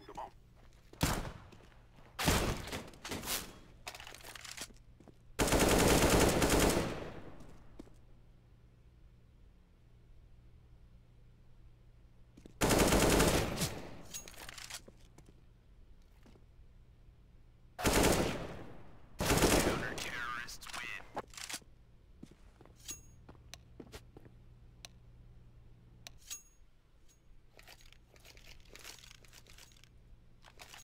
Taking them out.